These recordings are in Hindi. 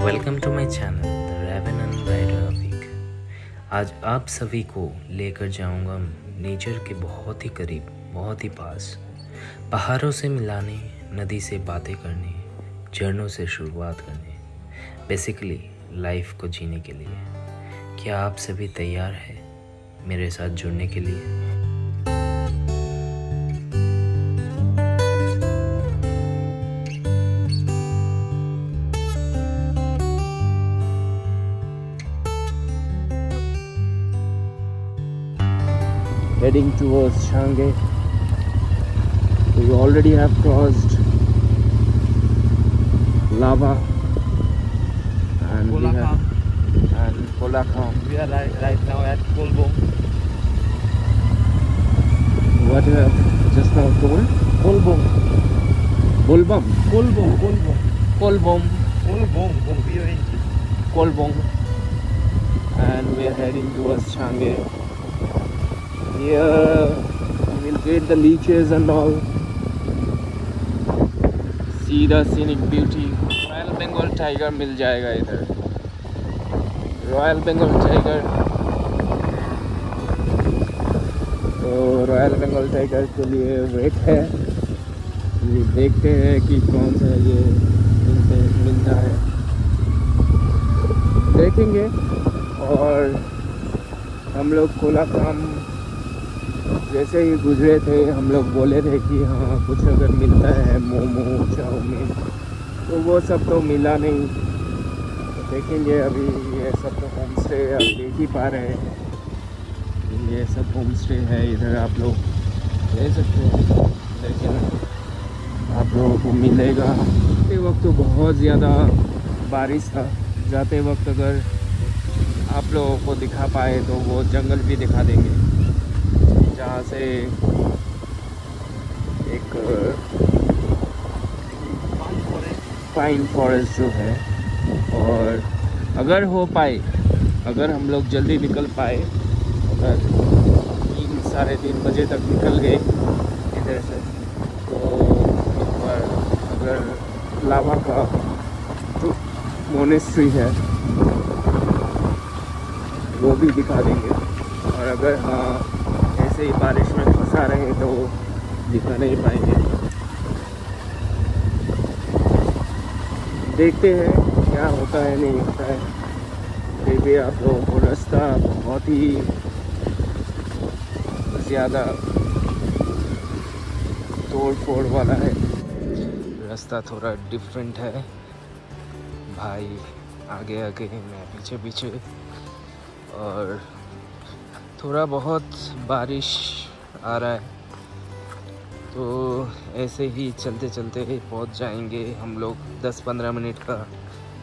वेलकम टू माय चैनल आज आप सभी को लेकर जाऊँगा नेचर के बहुत ही करीब, बहुत ही पास। पहाड़ों से मिलाने, नदी से बातें करने, झरनों से शुरुआत करने बेसिकली लाइफ को जीने के लिए। क्या आप सभी तैयार हैं मेरे साथ जुड़ने के लिए? Heading towards Shanghai. We already have crossed lava and we have and Polakam. We are right, right now at Kolbong. What you have just now told? Kolbong. Kolbam. Kolbong. Kolbong. Kolbom. Kolbong. Bong. B-O-N-G. Kolbong. And we are heading towards Shanghai. Here we'll get the leeches and all. See the scenic beauty. Royal Bengal tiger मिल जाएगा इधर। रॉयल बंगाल टाइगर तो रॉयल बंगाल टाइगर के लिए वेट है। ये देखते हैं कि कौन सा ये मिलते मिलता है। देखेंगे। और हम लोग कोला काम जैसे ही गुजरे थे, हम लोग बोले थे कि हाँ कुछ अगर मिलता है, मोमो, चाउमीन तो वो सब तो मिला नहीं। तो देखेंगे अभी ये सब तो होम स्टे आप देख ही पा रहे हैं। ये सब होम स्टे है, इधर आप लोग ले सकते हैं। लेकिन आप लोगों को मिलेगा। जाते वक्त तो बहुत ज़्यादा बारिश था। जाते वक्त अगर आप लोगों को दिखा पाए तो वो जंगल भी दिखा देंगे। जहाँ से एक पाइन फॉरेस्ट जो है और अगर हो पाए, अगर हम लोग जल्दी निकल पाए, अगर तीन, साढ़े तीन बजे तक निकल गए इधर से तो एक अगर लावा का जो मोनेस्ट्री है, वो भी दिखा देंगे। और अगर हाँ ऐसे ही बारिश में फंसा रहे हैं तो दिखा नहीं पाएँगे। देखते हैं क्या होता है, नहीं होता है। फिर भी आप लोगों को रास्ता बहुत ही ज़्यादा तोड़ फोड़ वाला है। रास्ता थोड़ा डिफरेंट है। भाई आगे आगे मैं पीछे पीछे और थोड़ा बहुत बारिश आ रहा है। तो ऐसे ही चलते चलते पहुँच जाएँगे हम लोग। 10-15 मिनट का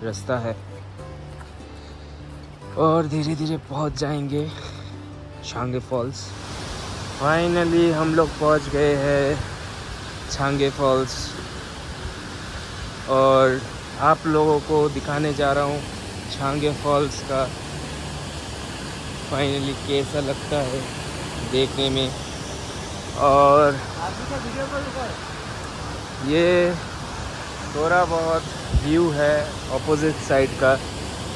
रास्ता है। और धीरे धीरे पहुँच जाएँगे छांगे फॉल्स। फाइनली हम लोग पहुँच गए हैं छांगे फॉल्स। और आप लोगों को दिखाने जा रहा हूँ छांगे फॉल्स का फाइनली कैसा लगता है देखने में? और ये थोड़ा बहुत व्यू है अपोजिट साइड का।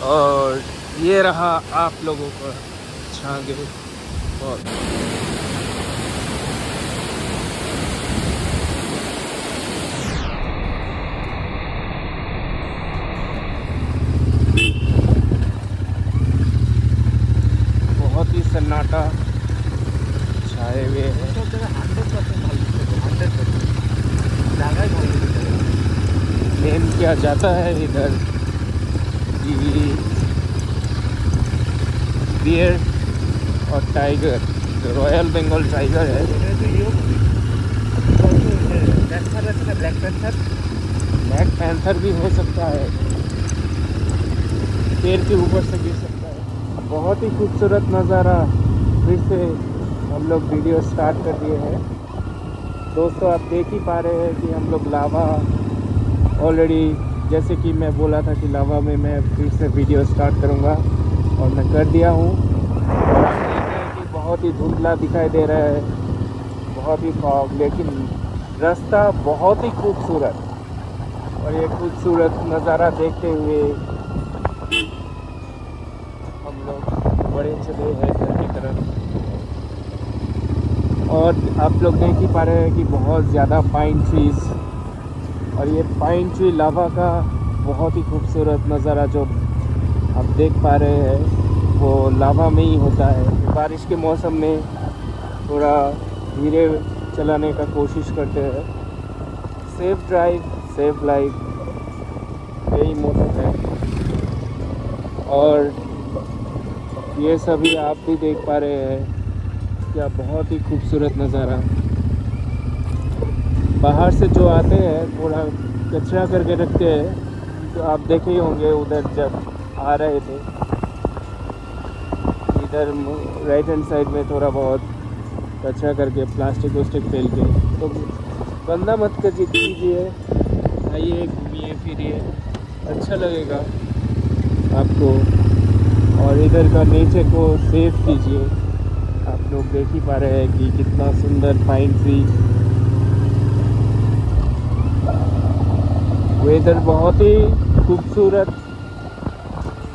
और ये रहा आप लोगों का। छागे फॉल बहुत ही सन्नाटा छाए हुए हैं क्या जाता है इधर। बियर और टाइगर जो रॉयल बंगाल टाइगर है। ब्लैक पैंथर भी हो सकता है। पेड़ के ऊपर से गिर सकता है। बहुत ही खूबसूरत नज़ारा फिर से हम लोग वीडियो स्टार्ट कर दिए हैं। दोस्तों, आप देख ही पा रहे हैं कि हम लोग लावा ऑलरेडी जैसे कि मैं बोला था कि लावा में मैं फिर से वीडियो स्टार्ट करूँगा, और मैं कर दिया हूँ। और आप देख रहे हैं कि बहुत ही धुंधला दिखाई दे रहा है, बहुत ही फॉग लेकिन रास्ता बहुत ही खूबसूरत। और ये खूबसूरत नज़ारा देखते हुए हम लोग बड़े चले हैं घर की तरफ़। और आप लोग देख ही पा रहे हैं कि बहुत ज़्यादा पाइन ट्रीज और ये पाइन ट्री लावा का बहुत ही खूबसूरत नज़ारा जो आप देख पा रहे हैं, वो लावा में ही होता है। बारिश के मौसम में थोड़ा धीरे चलाने का कोशिश करते हैं। सेफ़ ड्राइव सेफ़ लाइफ यही मोटो है। और ये सभी आप भी देख पा रहे हैं, क्या बहुत ही खूबसूरत नज़ारा। बाहर से जो आते हैं, थोड़ा कचरा करके रखते हैं तो आप देखे होंगे उधर जब आ रहे थे। इधर राइट हैंड साइड में थोड़ा बहुत कचरा करके प्लास्टिक व्लास्टिक फेल के। तो गंदा मत कर कीजिए। आइए, घूमिए, फिरिए। अच्छा लगेगा आपको। और इधर का नेचर को सेव कीजिए। आप लोग देख ही पा रहे हैं कि कितना सुंदर फाइन ट्री वेदर बहुत ही खूबसूरत,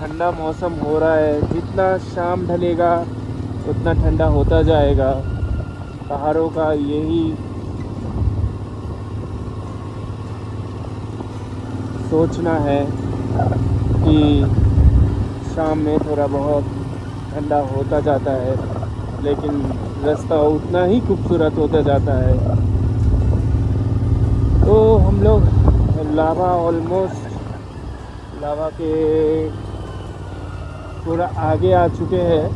ठंडा मौसम हो रहा है। जितना शाम ढलेगा, उतना ठंडा होता जाएगा। पहाड़ों का यही सोचना है कि शाम में थोड़ा बहुत ठंडा होता जाता है, लेकिन रास्ता उतना ही खूबसूरत होता जाता है। तो हम लोग लावा ऑलमोस्ट लावा के पूरा आगे आ चुके हैं।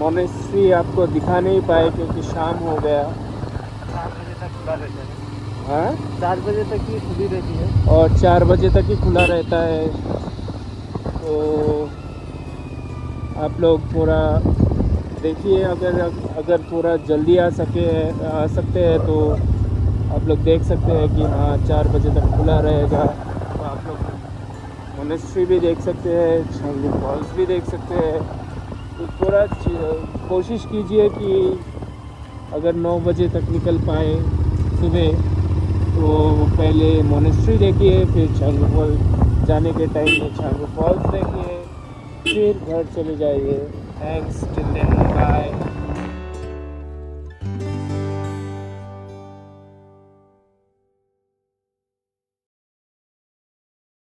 मोनेस्ट्री आपको दिखा नहीं पाए क्योंकि शाम हो गया। चार बजे तक खुला रहता है। हाँ? चार बजे तक ही खुली रहती है। और चार बजे तक ही खुला रहता है। तो आप लोग थोड़ा देखिए अगर अगर थोड़ा जल्दी आ सके आ सकते हैं तो आप लोग देख सकते हैं कि हाँ चार बजे तक खुला रहेगा। तो आप लोग मोनेस्ट्री भी देख सकते हैं छंगू फॉल्स भी देख सकते हैं। तो थोड़ा कोशिश कीजिए कि अगर नौ बजे तक निकल पाए सुबह तो पहले मोनेस्ट्री देखिए, फिर छंगू फॉल जाने के टाइम में छंगू फॉल्स देखिए, फिर घर चले जाइए। Thanks till then bye